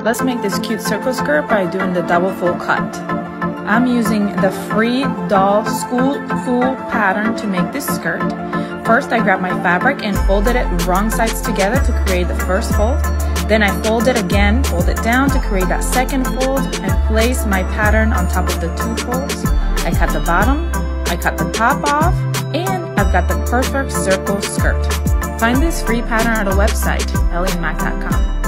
Let's make this cute circle skirt by doing the double fold cut. I'm using the free doll school fool pattern to make this skirt. First, I grabbed my fabric and folded it wrong sides together to create the first fold. Then I fold it again, fold it down to create that second fold, and place my pattern on top of the two folds. I cut the bottom, I cut the top off, and I've got the perfect circle skirt. Find this free pattern at a website, EllieMac.com.